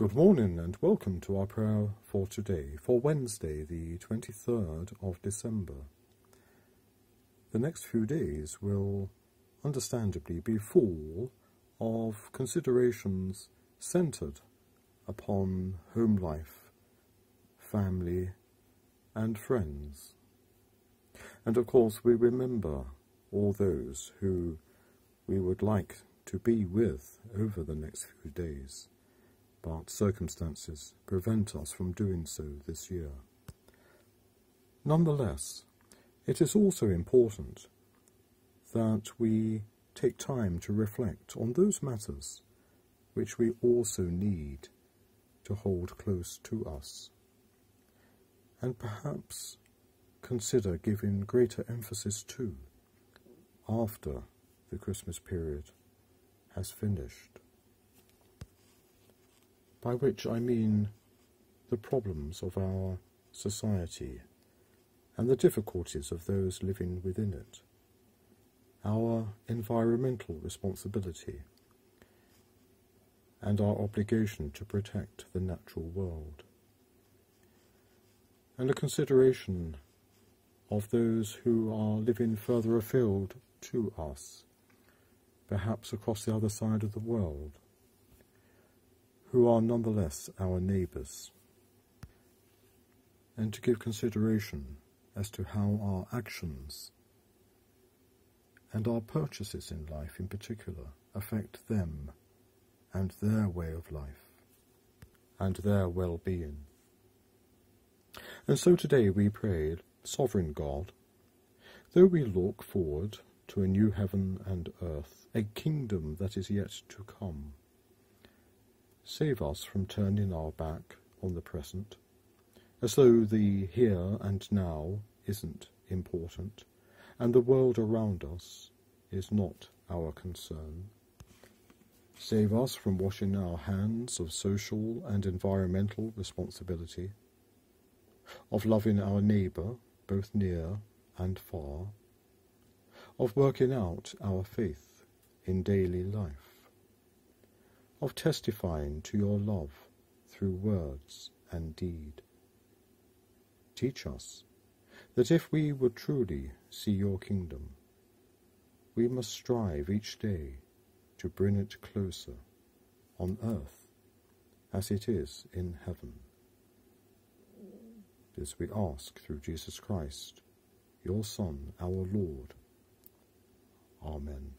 Good morning and welcome to our prayer for today, for Wednesday, the 23rd of December. The next few days will understandably be full of considerations centred upon home life, family, and friends. And of course, we remember all those who we would like to be with over the next few days but circumstances prevent us from doing so this year. Nonetheless, it is also important that we take time to reflect on those matters which we also need to hold close to us, and perhaps consider giving greater emphasis to after the Christmas period has finished by which I mean the problems of our society and the difficulties of those living within it, our environmental responsibility, and our obligation to protect the natural world, and a consideration of those who are living further afield to us, perhaps across the other side of the world who are nonetheless our neighbours, and to give consideration as to how our actions and our purchases in life in particular affect them and their way of life and their well-being. And so today we pray, Sovereign God, though we look forward to a new heaven and earth, a kingdom that is yet to come, Save us from turning our back on the present, as though the here and now isn't important, and the world around us is not our concern. Save us from washing our hands of social and environmental responsibility, of loving our neighbour both near and far, of working out our faith in daily life of testifying to your love through words and deed. Teach us that if we would truly see your kingdom, we must strive each day to bring it closer on earth as it is in heaven. This we ask through Jesus Christ, your Son, our Lord. Amen.